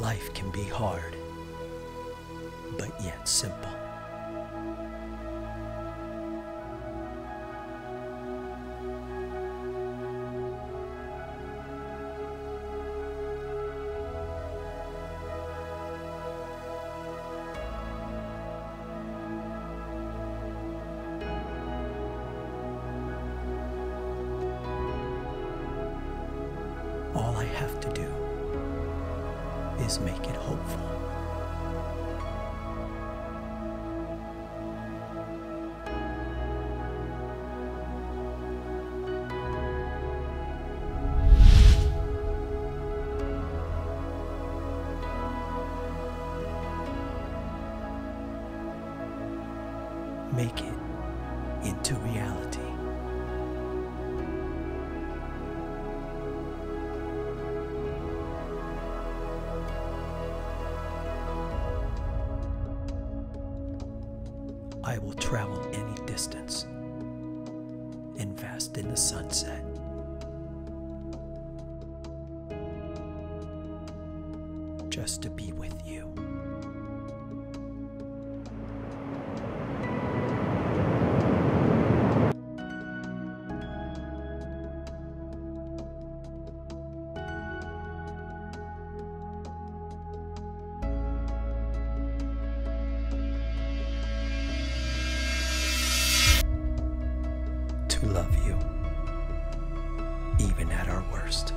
Life can be hard, but yet simple. All I have to do is make it hopeful. Make it into reality. I will travel any distance, invest in the sunset. Just to be with you. To love you, even at our worst.